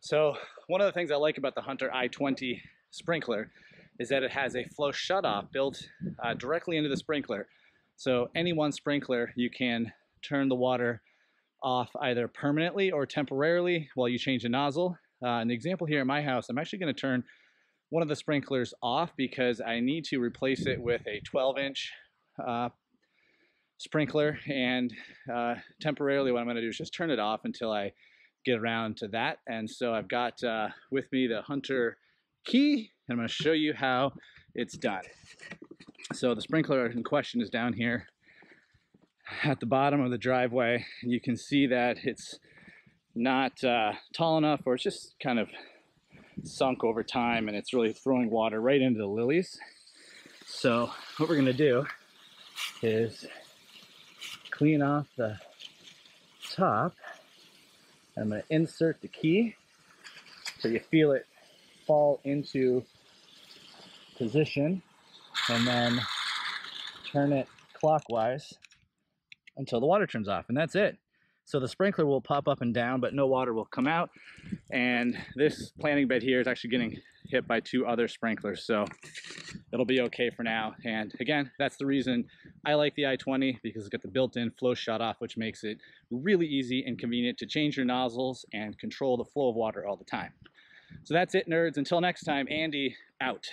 So one of the things I like about the Hunter i20 sprinkler is that it has a flow shutoff built uh, directly into the sprinkler. So any one sprinkler, you can turn the water off either permanently or temporarily while you change the nozzle. Uh, an example here at my house, I'm actually going to turn one of the sprinklers off because I need to replace it with a 12 inch uh, sprinkler and uh, temporarily what I'm going to do is just turn it off until I get around to that and so I've got uh, with me the Hunter key and I'm going to show you how it's done. So the sprinkler in question is down here at the bottom of the driveway and you can see that it's not uh, tall enough or it's just kind of sunk over time and it's really throwing water right into the lilies. So what we're gonna do is clean off the top. I'm gonna insert the key so you feel it fall into position and then turn it clockwise until the water turns off and that's it. So the sprinkler will pop up and down, but no water will come out. And this planting bed here is actually getting hit by two other sprinklers. So it'll be okay for now. And again, that's the reason I like the i20 because it's got the built-in flow shut off, which makes it really easy and convenient to change your nozzles and control the flow of water all the time. So that's it, nerds. Until next time, Andy out.